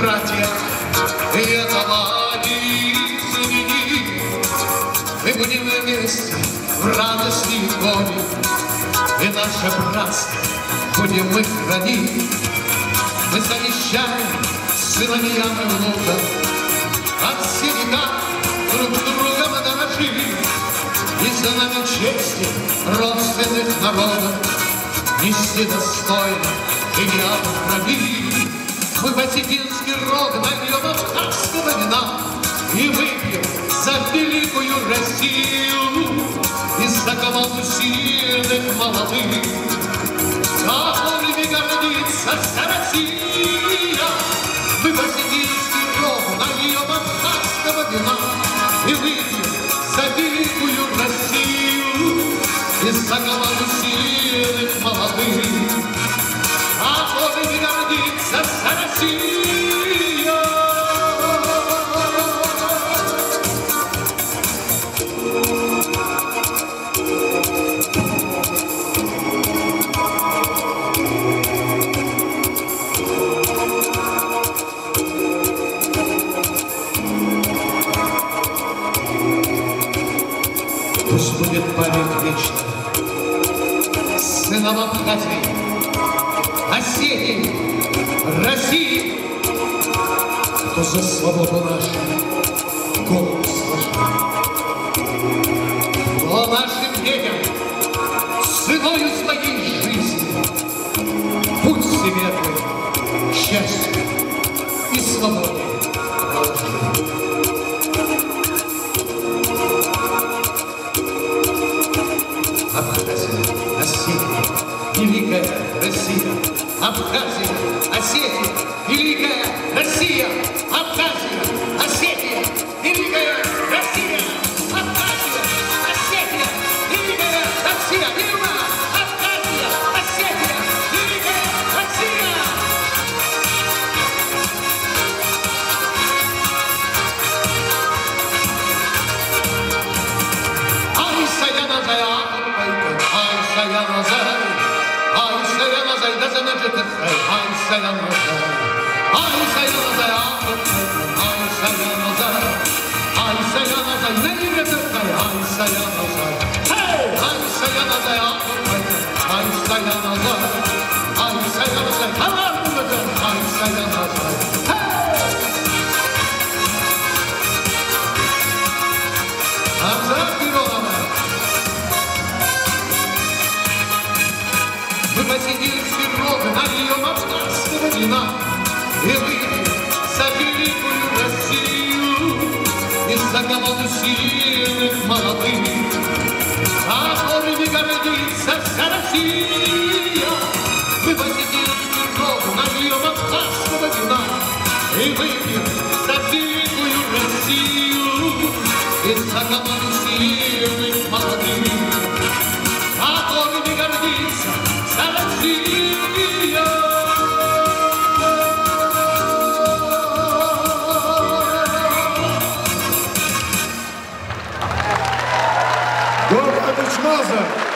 братья, и этого не изменить. Мы будем вместе в радости и горе, и наше братство будем мы хранить. Мы завещаем сыновьям и внукам, от все века друг другом дорожили, и за нами чести родственных народов нести достойно и не обграби. Мы василинский рог нальем абхазского вина и выпьем за великую Россию и за команду сильных молодых. Которыми гордится вся Россия. Мы василинский рог нальем абхазского вина и выпьем за великую Россию и за команду сильных молодых. Пусть будет память вечная. Сынам Абхазии, Осетии, России, Кто за свободу нашу голову сложил. Кто нашим детям ценою своей жизни. Путь светлый, счастье и свободы проложил. Осетия, Великая Россия, Абхазия, Осетия, Великая Россия, Абхазия, sei, han selam olsun. Han selam olsun, han ne gibi sen, han. Hey, han selam olsun, han olsun, han selam olsun. Han selam olsun. Hey! Hamza! Абхазского вина И выпьем за великую Россию И за команду сильных молодых Которыми гордится вся Россия Мы посидим с пирог, нальем абхазского вина И выпьем за великую Россию И за команду сильных молодых Adult Mother.